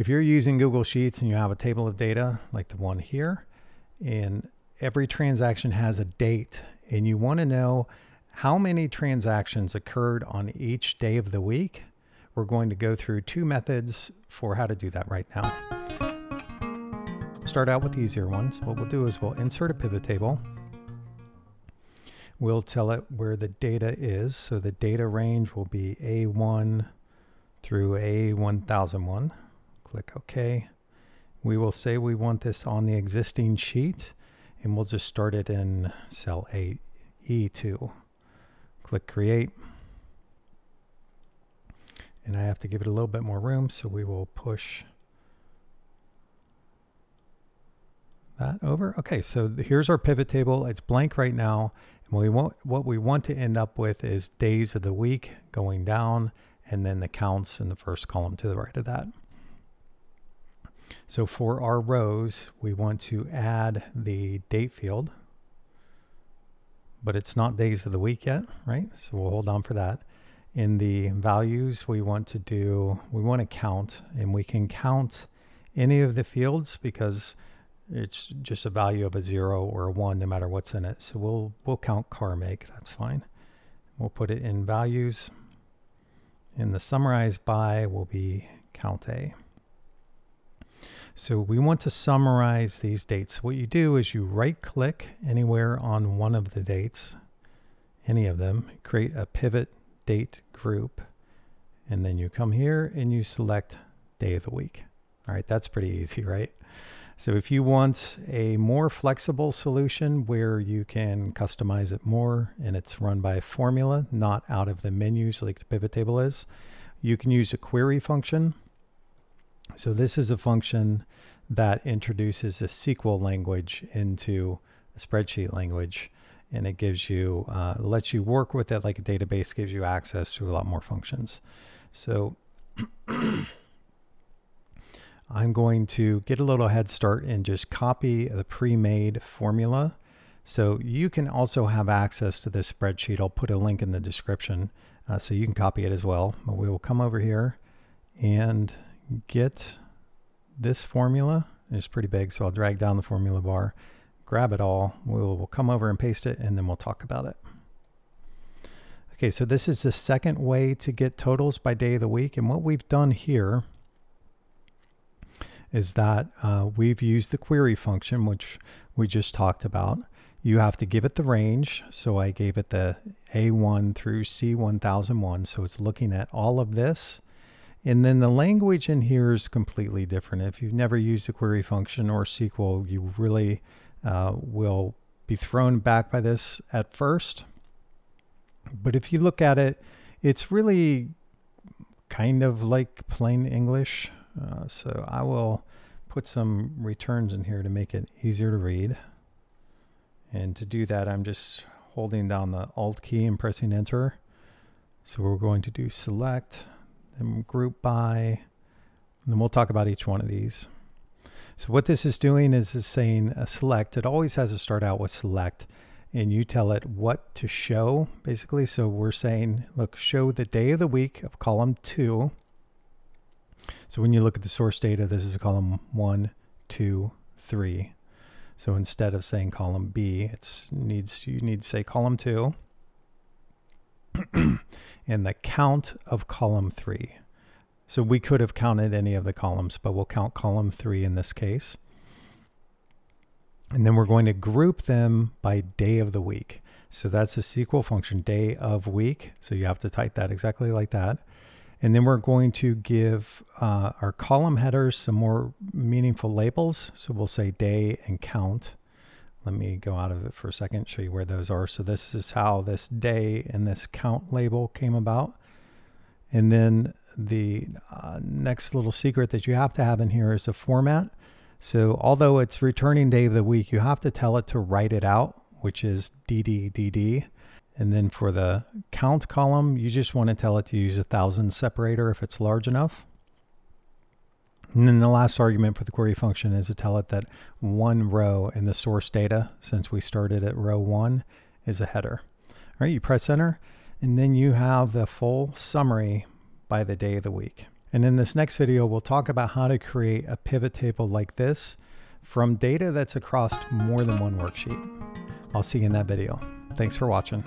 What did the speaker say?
if you're using Google Sheets and you have a table of data like the one here, and every transaction has a date, and you want to know how many transactions occurred on each day of the week, we're going to go through two methods for how to do that right now. Start out with the easier ones. What we'll do is we'll insert a pivot table. We'll tell it where the data is. So the data range will be A1 through A1001. Click OK. We will say we want this on the existing sheet and we'll just start it in cell A E2. Click Create. And I have to give it a little bit more room, so we will push that over. Okay, so here's our pivot table. It's blank right now. And we want, what we want to end up with is days of the week going down and then the counts in the first column to the right of that. So for our rows, we want to add the date field, but it's not days of the week yet, right? So we'll hold on for that. In the values, we want to do, we want to count, and we can count any of the fields because it's just a value of a zero or a one, no matter what's in it. So we'll, we'll count car make, that's fine. We'll put it in values. In the summarize by will be count A. So we want to summarize these dates. What you do is you right click anywhere on one of the dates, any of them, create a pivot date group, and then you come here and you select day of the week. All right, that's pretty easy, right? So if you want a more flexible solution where you can customize it more and it's run by a formula, not out of the menus like the pivot table is, you can use a query function so this is a function that introduces a SQL language into a spreadsheet language and it gives you, uh, lets you work with it like a database, gives you access to a lot more functions. So I'm going to get a little head start and just copy the pre-made formula. So you can also have access to this spreadsheet. I'll put a link in the description uh, so you can copy it as well. But we will come over here and get this formula. It's pretty big, so I'll drag down the formula bar, grab it all. We'll, we'll come over and paste it, and then we'll talk about it. Okay, so this is the second way to get totals by day of the week. And what we've done here is that uh, we've used the query function, which we just talked about. You have to give it the range. So I gave it the A1 through C1001. So it's looking at all of this and then the language in here is completely different. If you've never used a query function or SQL, you really uh, will be thrown back by this at first. But if you look at it, it's really kind of like plain English. Uh, so I will put some returns in here to make it easier to read. And to do that, I'm just holding down the Alt key and pressing enter. So we're going to do select then group by, and then we'll talk about each one of these. So what this is doing is, is saying a select. It always has to start out with select and you tell it what to show basically. So we're saying, look, show the day of the week of column two. So when you look at the source data, this is column one, two, three. So instead of saying column B, it's needs you need to say column two. And the count of column three. So we could have counted any of the columns, but we'll count column three in this case. And then we're going to group them by day of the week. So that's a SQL function, day of week. So you have to type that exactly like that. And then we're going to give uh, our column headers some more meaningful labels. So we'll say day and count. Let me go out of it for a second, show you where those are. So this is how this day and this count label came about. And then the uh, next little secret that you have to have in here is the format. So although it's returning day of the week, you have to tell it to write it out, which is DDDD. And then for the count column, you just want to tell it to use a thousand separator if it's large enough. And then the last argument for the query function is to tell it that one row in the source data, since we started at row one, is a header. All right, you press enter, and then you have the full summary by the day of the week. And in this next video, we'll talk about how to create a pivot table like this from data that's across more than one worksheet. I'll see you in that video. Thanks for watching.